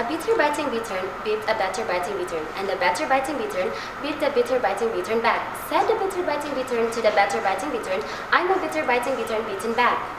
A bitter biting bittern bit a better biting bittern, and a better biting bittern bit the bitter biting bittern back. Said the bitter biting bittern to the better biting bittern, I'm a bitter biting bittern beaten back.